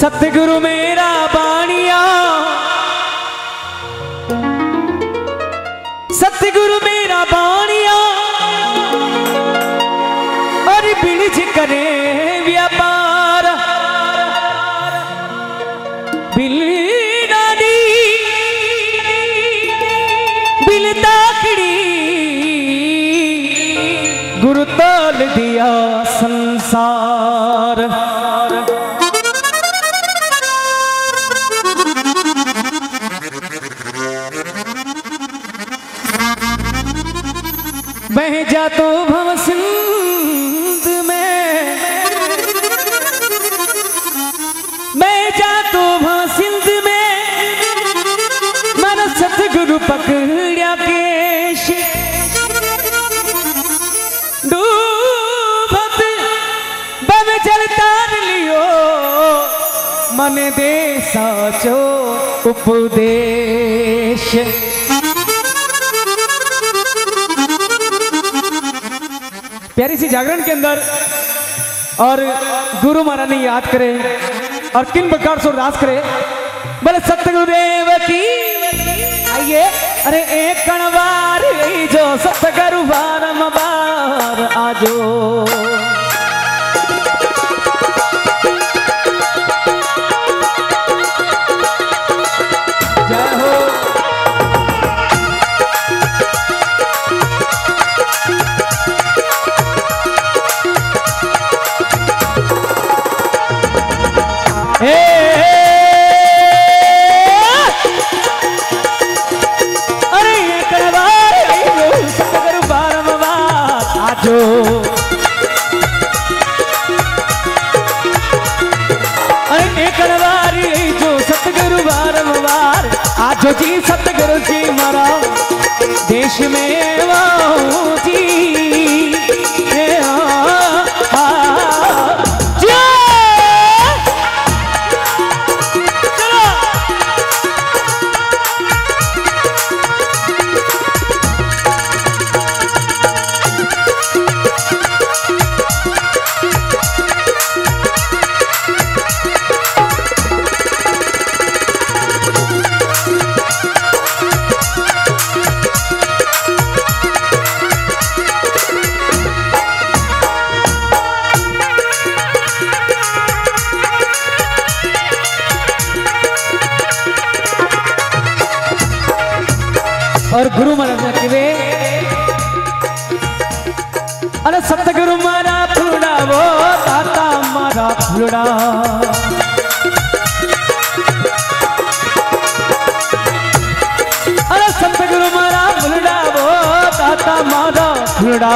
सतगुरु मेरा बाणिया। सतगुरु मेरा बाणिया। और बिणज करे व्यापार। बिलडानी बिल ताकड़ी। गुरु तोल दिया संसार। बह जा तो भव सिंध में। मैं जा तो भव सिंध में। मन सतगुरु पकड़िया केश डूबत बम जल तार लियो। मन दे साचो उपदेश। प्यारी सी जागरण के अंदर और गुरु महाराज ने याद करे और किन प्रकार से उदास करे। बोले, सतगुरुदेव की आइए। अरे, एक कणवार जो सतगुरु बार आजो। आजो जी सतगुरु जी मारा देश में और गुरु महाराज वे। अरे सतगुरु मारा फुलड़ा वो ताता मारा फुलड़ा अरे सतगुरु मारा फुलड़ा वो ताता मारा फुलड़ा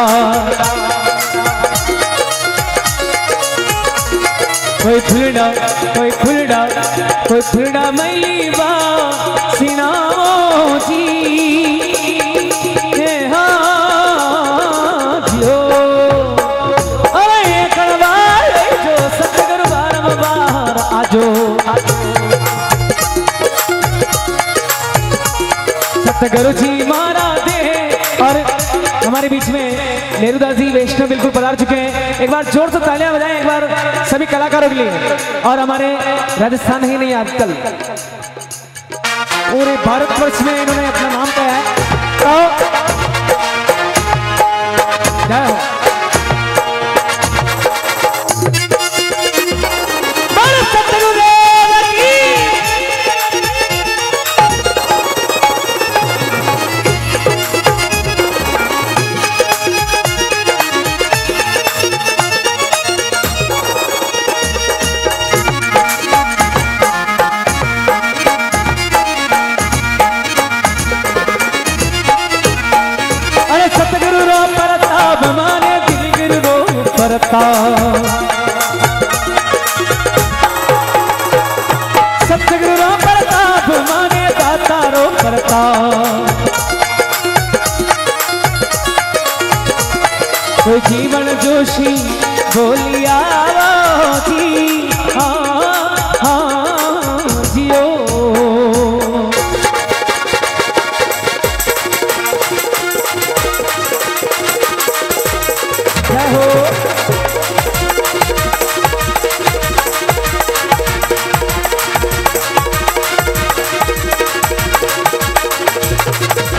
कोई फुलड़ा कोई फुलड़ा कोई फुलड़ा मैली बा सिनाओ जी सतगुरु जी मारा दे और हमारे बीच में नेहरूदास जी वैष्णव बिल्कुल पधार चुके हैं। एक बार ज़ोर से तालियाँ बजाएँ, एक बार सभी कलाकारों के लिए। और हमारे राजस्थान ही नहीं आजकल पूरे भारतवर्ष में इन्होंने अपना नाम पाया है। तो परताप सतगुरु रो परताप माने दाता रो प्रताप कोई जीवन जोशी बोलिया जी